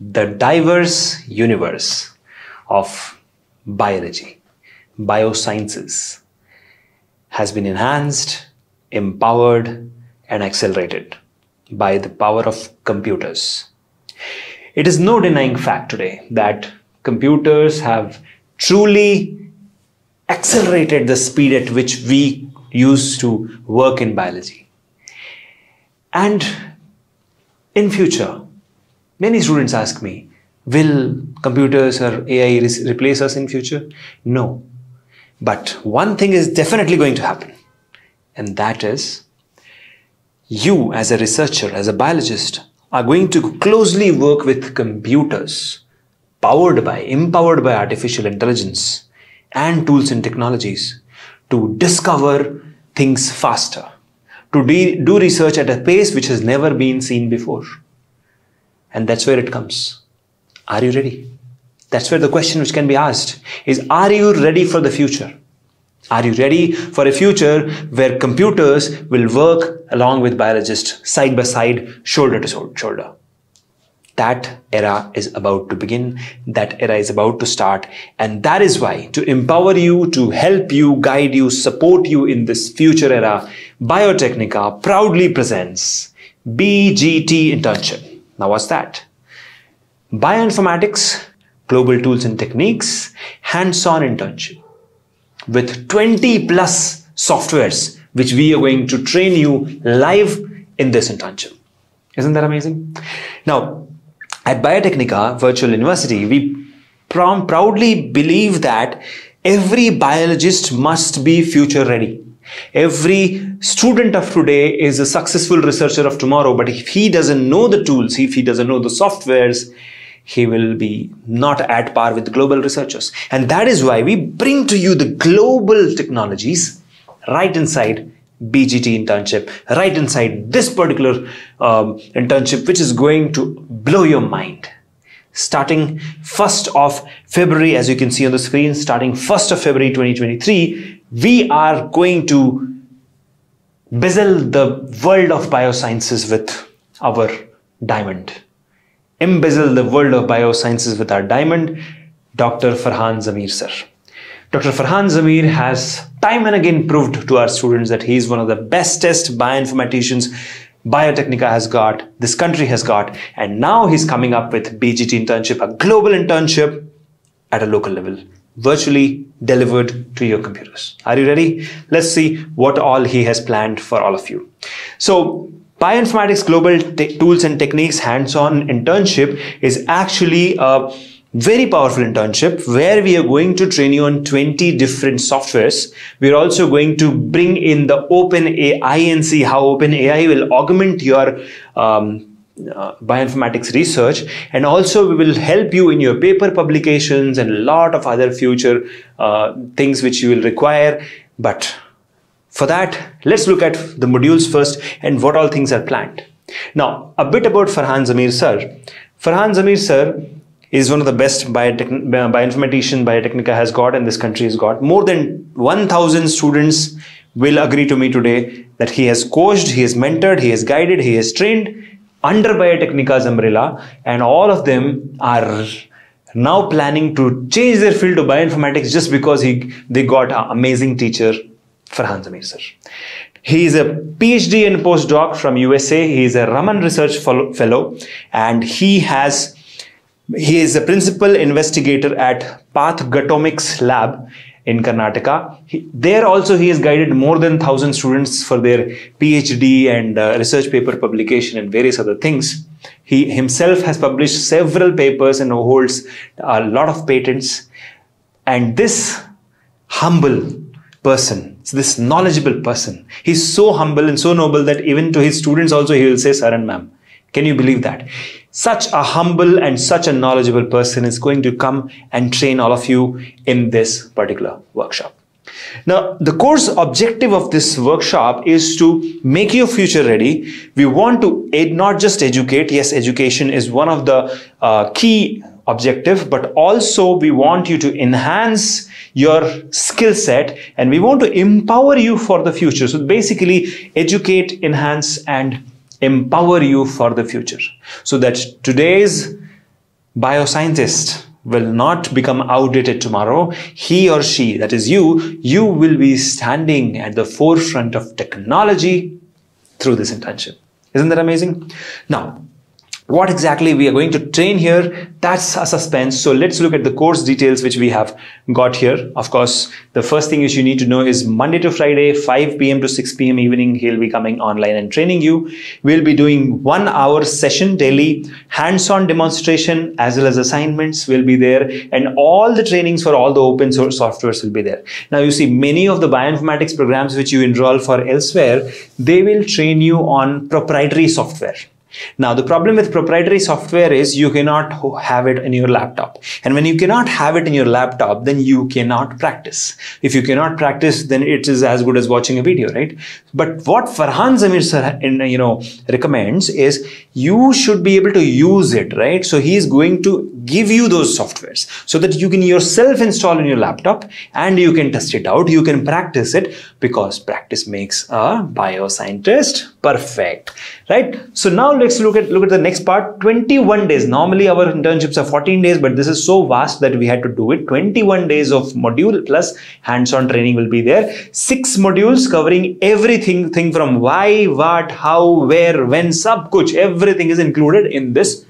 the diverse universe of biology, biosciences has been enhanced, empowered, and accelerated by the power of computers. It is no denying fact today that computers have truly accelerated the speed at which we used to work in biology. And in future, many students ask me, will computers or AI replace us in future? No. But one thing is definitely going to happen. And that is you as a researcher, as a biologist, are going to closely work with computers powered by, empowered by artificial intelligence and tools and technologies to discover things faster, to do research at a pace which has never been seen before. And that's where it comes. Are you ready? That's where the question which can be asked is, are you ready for the future? Are you ready for a future where computers will work along with biologists side by side, shoulder to shoulder? That era is about to begin. That era is about to start. And that is why to empower you, to help you, guide you, support you in this future era, Biotecnika proudly presents BGT internship. Now what's that? Bioinformatics, Global Tools and Techniques, hands-on internship with 20 plus softwares which we are going to train you live in this internship. Isn't that amazing? Now, at Biotecnika Virtual University, we proudly believe that every biologist must be future ready. Every student of today is a successful researcher of tomorrow, but if he doesn't know the tools, if he doesn't know the softwares, he will be not at par with global researchers. And that is why we bring to you the global technologies right inside BGT internship, right inside this particular um, internship, which is going to blow your mind. Starting 1st of February, as you can see on the screen, starting 1st of February 2023, we are going to bezel the world of biosciences with our diamond embezzle the world of biosciences with our diamond, Dr. Farhan Zamir sir. Dr. Farhan Zamir has time and again proved to our students that he is one of the bestest bioinformaticians Biotecnika has got, this country has got, and now he's coming up with BGT internship, a global internship at a local level, virtually delivered to your computers. Are you ready? Let's see what all he has planned for all of you. So Bioinformatics Global Tools and Techniques hands-on internship is actually a very powerful internship where we are going to train you on 20 different softwares. We're also going to bring in the Open AI and see how Open AI will augment your um, uh, bioinformatics research and also we will help you in your paper publications and a lot of other future uh, things which you will require. But for that, let's look at the modules first and what all things are planned. Now, a bit about Farhan Zamir sir. Farhan Zamir sir is one of the best bioinformatician Biotecnika has got and this country has got. More than 1000 students will agree to me today that he has coached, he has mentored, he has guided, he has trained under Biotecnika's umbrella and all of them are now planning to change their field to bioinformatics just because he they got an amazing teacher Farhan Zamir sir. He is a PhD and postdoc from USA. He is a Raman Research Fellow and he has he is a principal investigator at Path Gatomics Lab in Karnataka. He, there also he has guided more than 1000 students for their PhD and uh, research paper publication and various other things. He himself has published several papers and holds a lot of patents. And this humble person this knowledgeable person. He's so humble and so noble that even to his students also he will say, sir and ma'am. Can you believe that? Such a humble and such a knowledgeable person is going to come and train all of you in this particular workshop. Now, the course objective of this workshop is to make your future ready. We want to not just educate. Yes, education is one of the uh, key objective, but also we want you to enhance your skill set and we want to empower you for the future. So basically educate, enhance and empower you for the future so that today's bioscientist will not become outdated tomorrow. He or she, that is you, you will be standing at the forefront of technology through this internship. Isn't that amazing? Now, what exactly we are going to train here that's a suspense. So let's look at the course details which we have got here. Of course the first thing is you need to know is monday to friday 5 p.m to 6 p.m evening he'll be coming online and training you. We'll be doing one hour session daily hands-on demonstration as well as assignments will be there and all the trainings for all the open source softwares will be there. Now you see many of the bioinformatics programs which you enroll for elsewhere they will train you on proprietary software now, the problem with proprietary software is you cannot have it in your laptop. And when you cannot have it in your laptop, then you cannot practice. If you cannot practice, then it is as good as watching a video, right? But what Farhan Zamir sir, you know, recommends is you should be able to use it, right? So he is going to give you those softwares so that you can yourself install in your laptop and you can test it out. You can practice it because practice makes a bioscientist perfect, right? So now let's look at look at the next part. 21 days. Normally our internships are 14 days but this is so vast that we had to do it. 21 days of module plus hands-on training will be there. Six modules covering everything thing from why what how where when sub kuch. Everything is included in this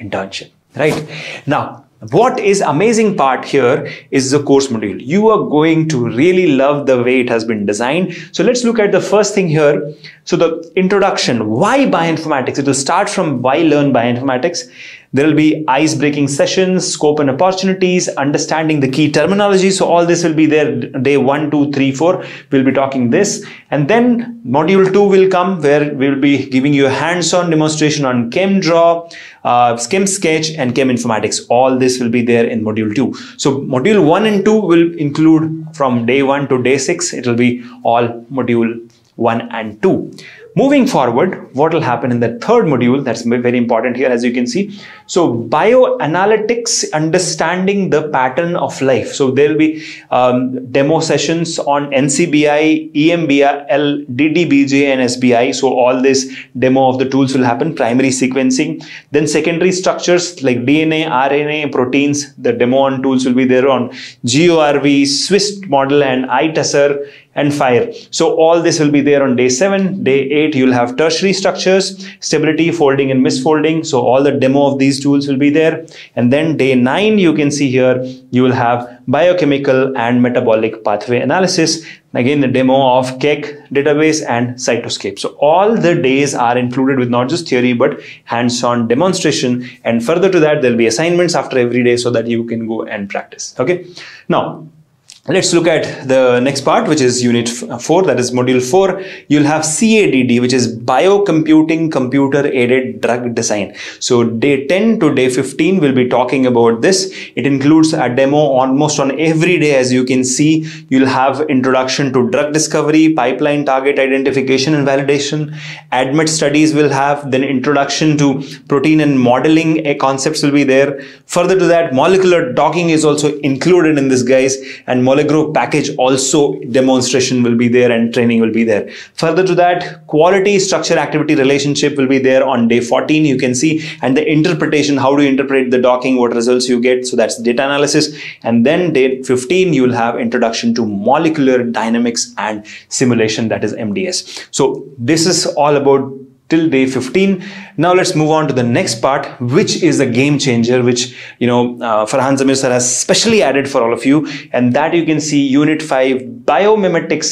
internship. Right? Now what is amazing part here is the course module. You are going to really love the way it has been designed. So let's look at the first thing here. So the introduction, why bioinformatics? It will start from why learn bioinformatics. There will be ice-breaking sessions, scope and opportunities, understanding the key terminology. So all this will be there day one, two, three, four. We'll be talking this. And then module two will come where we'll be giving you a hands-on demonstration on ChemDraw, uh, Chem Sketch and Chem Informatics. All this will be there in module two. So module one and two will include from day one to day six. It will be all module one and two. Moving forward, what will happen in the third module, that's very important here as you can see. So bioanalytics, understanding the pattern of life. So there will be um, demo sessions on NCBI, EMBL, DDBJ and SBI. So all this demo of the tools will happen, primary sequencing. Then secondary structures like DNA, RNA, proteins, the demo on tools will be there on GORV, Swiss model and I-TASSER and Phyre. So all this will be there on day 7. Day 8 you'll have tertiary structures, stability, folding and misfolding. So all the demo of these tools will be there. And then day 9 you can see here you will have biochemical and metabolic pathway analysis. Again the demo of KEGG database and Cytoscape. So all the days are included with not just theory but hands-on demonstration and further to that there'll be assignments after every day so that you can go and practice. Okay. Now Let's look at the next part, which is unit 4, that is module 4. You'll have CADD, which is Biocomputing Computer Aided Drug Design. So day 10 to day 15, we'll be talking about this. It includes a demo almost on every day. As you can see, you'll have introduction to drug discovery, pipeline target identification and validation. ADMET studies will have, then introduction to protein and modeling a concepts will be there. Further to that, molecular docking is also included in this, guys. And Allegro package also demonstration will be there and training will be there. Further to that, quality structure activity relationship will be there on day 14. You can see and the interpretation, how do you interpret the docking, what results you get. So that's data analysis. And then day 15, you will have introduction to molecular dynamics and simulation that is MDS. So this is all about till day 15 now let's move on to the next part which is a game changer which you know uh, Farhan Zamir sir has specially added for all of you and that you can see unit 5 biomimetics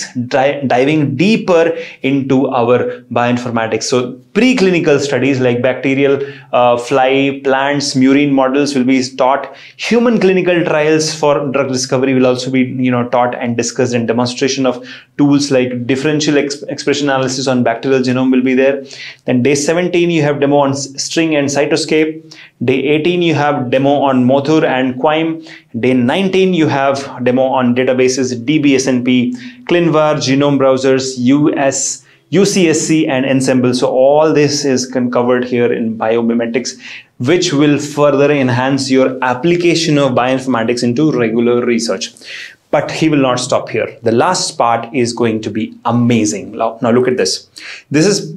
diving deeper into our bioinformatics. So preclinical studies like bacterial uh, fly plants murine models will be taught. Human clinical trials for drug discovery will also be you know taught and discussed and demonstration of tools like differential exp expression analysis on bacterial genome will be there then day 17, you have demo on string and cytoscape. Day 18, you have demo on Mothur and QIIME. Day 19, you have demo on databases DBSNP, ClinVar, Genome Browsers, US, UCSC and Ensembl. So all this is covered here in biomimetics, which will further enhance your application of bioinformatics into regular research. But he will not stop here. The last part is going to be amazing. Now look at this. This is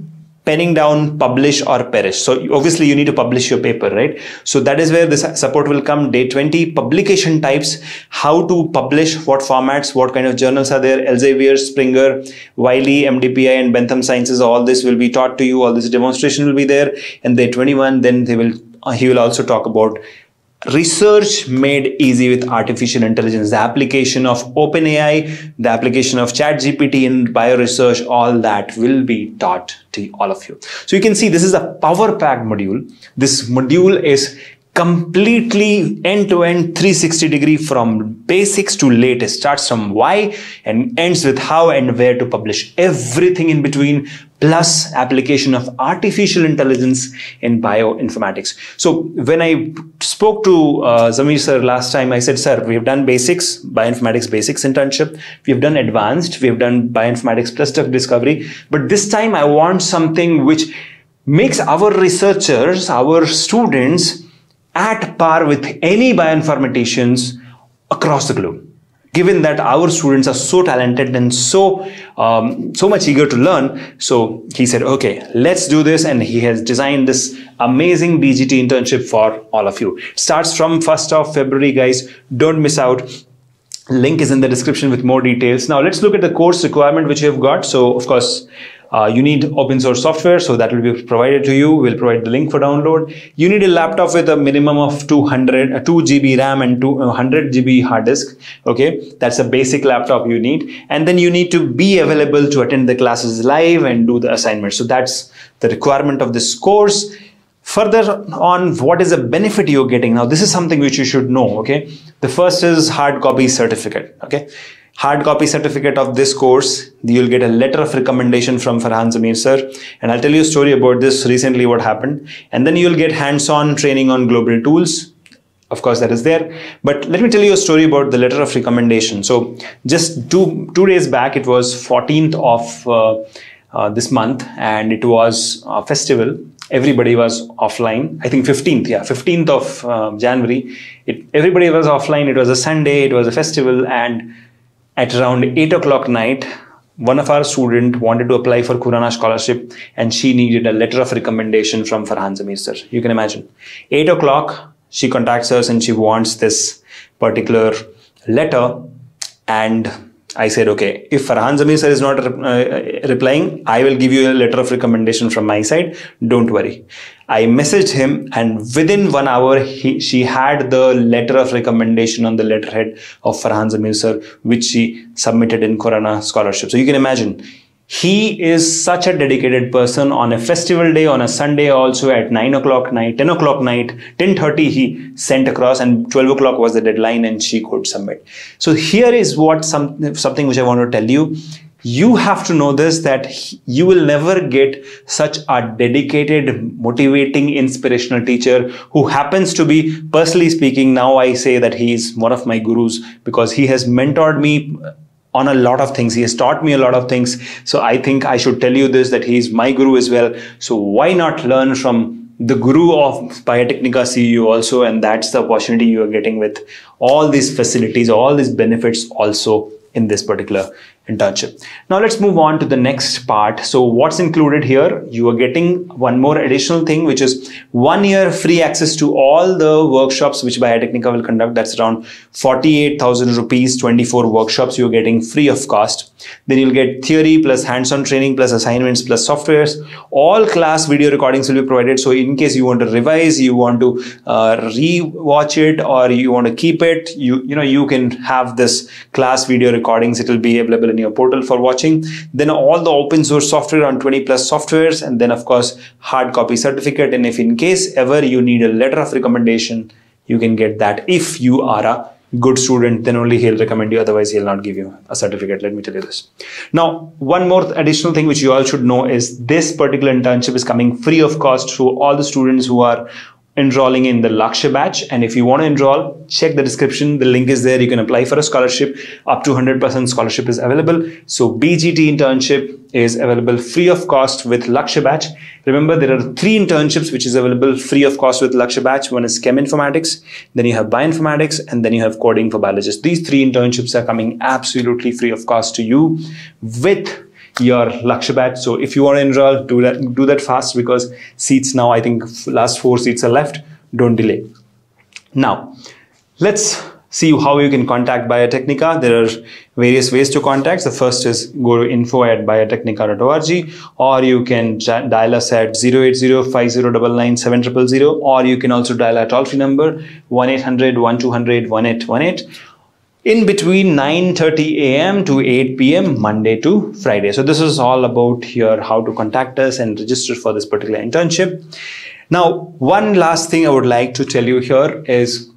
penning down publish or perish. So obviously you need to publish your paper right? So that is where this support will come. Day 20 publication types. How to publish what formats what kind of journals are there? Elsevier springer wiley mdpi and bentham sciences all this will be taught to you. All this demonstration will be there. And day 21 then they will uh, he will also talk about research made easy with artificial intelligence. The application of openai the application of chat gpt in bioresearch all that will be taught to all of you. So you can see this is a power packed module. This module is completely end-to-end 360 degree from basics to latest. Starts from why and ends with how and where to publish everything in between plus application of artificial intelligence in bioinformatics. So when i spoke to uh, zamir sir last time i said sir we have done basics bioinformatics basics internship. We have done advanced. We have done bioinformatics plus drug discovery. But this time i want something which makes our researchers our students at par with any bioinformaticians across the globe given that our students are so talented and so um, so much eager to learn so he said okay let's do this and he has designed this amazing bgt internship for all of you. It starts from 1st of february guys. Don't miss out. Link is in the description with more details. Now let's look at the course requirement which you have got. So of course uh, you need open source software, so that will be provided to you. We'll provide the link for download. You need a laptop with a minimum of 200, uh, 2 GB RAM and 200 uh, GB hard disk. Okay, that's a basic laptop you need. And then you need to be available to attend the classes live and do the assignments. So that's the requirement of this course. Further on, what is the benefit you're getting? Now, this is something which you should know. Okay, the first is hard copy certificate. Okay hard copy certificate of this course. You'll get a letter of recommendation from Farhan Zamir sir. And I'll tell you a story about this recently, what happened. And then you'll get hands-on training on global tools. Of course, that is there. But let me tell you a story about the letter of recommendation. So just two, two days back, it was 14th of uh, uh, this month and it was a festival everybody was offline i think 15th yeah 15th of uh, january it, everybody was offline it was a sunday it was a festival and at around 8 o'clock night one of our student wanted to apply for Khorana scholarship and she needed a letter of recommendation from Farhan Zamir sir. You can imagine. 8 o'clock, she contacts us and she wants this particular letter and I said, okay, if Farhan Zamir sir is not uh, replying, I will give you a letter of recommendation from my side. Don't worry. I messaged him and within one hour, he, she had the letter of recommendation on the letterhead of Farhan Zamir sir, which she submitted in Khorana scholarship. So you can imagine he is such a dedicated person on a festival day on a sunday also at 9 o'clock night 10 o'clock night 10.30 he sent across and 12 o'clock was the deadline and she could submit. So here is what some, something which i want to tell you. You have to know this that you will never get such a dedicated motivating inspirational teacher who happens to be personally speaking now i say that he is one of my gurus because he has mentored me on a lot of things. He has taught me a lot of things. So I think I should tell you this that he is my guru as well. So why not learn from the guru of Biotecnika CEO also? And that's the opportunity you are getting with all these facilities, all these benefits also in this particular internship. Now let's move on to the next part. So what's included here? You are getting one more additional thing, which is one year free access to all the workshops which Biotecnika will conduct. That's around 48,000 rupees, 24 workshops you're getting free of cost. Then you'll get theory plus hands-on training plus assignments plus softwares. All class video recordings will be provided. So in case you want to revise, you want to uh, re-watch it or you want to keep it, you, you know, you can have this class video recordings. It will be available in your portal for watching. Then all the open source software on 20 plus softwares and then of course hard copy certificate. And if in case ever you need a letter of recommendation, you can get that if you are a good student then only he'll recommend you otherwise he'll not give you a certificate let me tell you this now one more additional thing which you all should know is this particular internship is coming free of cost to all the students who are enrolling in the Lakshya batch. And if you want to enroll, check the description. The link is there. You can apply for a scholarship. Up to 100% scholarship is available. So BGT internship is available free of cost with Lakshya batch. Remember, there are three internships which is available free of cost with Lakshya batch. One is Chem Informatics, then you have Bioinformatics, and then you have Coding for Biologists. These three internships are coming absolutely free of cost to you with your Lakshya batch. So if you want to enroll, do that, do that fast because seats now, I think last four seats are left. Don't delay. Now, let's see how you can contact Biotecnika. There are various ways to contact. The first is go to info at biotecnika.org or you can dial us at 080-5099-7000 or you can also dial our toll-free number 1-800-1200-1818 in between 9.30 a.m. to 8 p.m. Monday to Friday. So this is all about here how to contact us and register for this particular internship. Now, one last thing I would like to tell you here is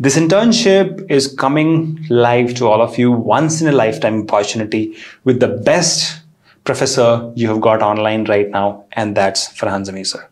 this internship is coming live to all of you once in a lifetime opportunity with the best professor you have got online right now, and that's Zamir sir.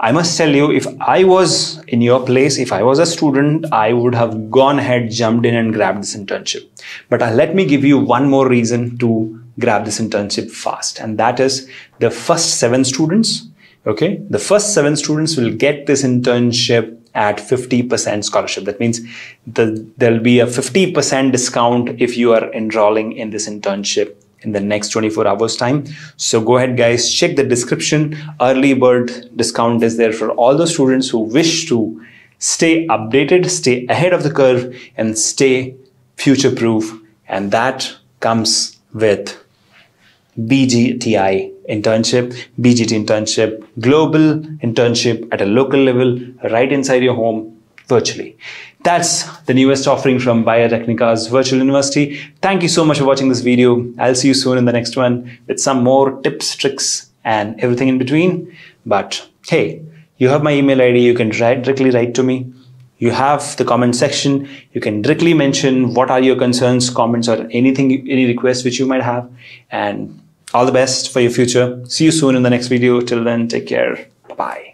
I must tell you, if I was in your place, if I was a student, I would have gone ahead, jumped in and grabbed this internship. But uh, let me give you one more reason to grab this internship fast. And that is the first seven students. Okay. The first seven students will get this internship at 50% scholarship. That means the, there'll be a 50% discount if you are enrolling in this internship in the next 24 hours time. So go ahead guys, check the description. Early bird discount is there for all the students who wish to stay updated, stay ahead of the curve and stay future proof. And that comes with BGTI internship, BGT internship, global internship at a local level, right inside your home, virtually. That's the newest offering from Biotecnika's virtual university. Thank you so much for watching this video. I'll see you soon in the next one with some more tips, tricks, and everything in between. But hey, you have my email ID. You can directly write to me. You have the comment section. You can directly mention what are your concerns, comments, or anything, any requests which you might have. And all the best for your future. See you soon in the next video. Till then, take care. Bye bye.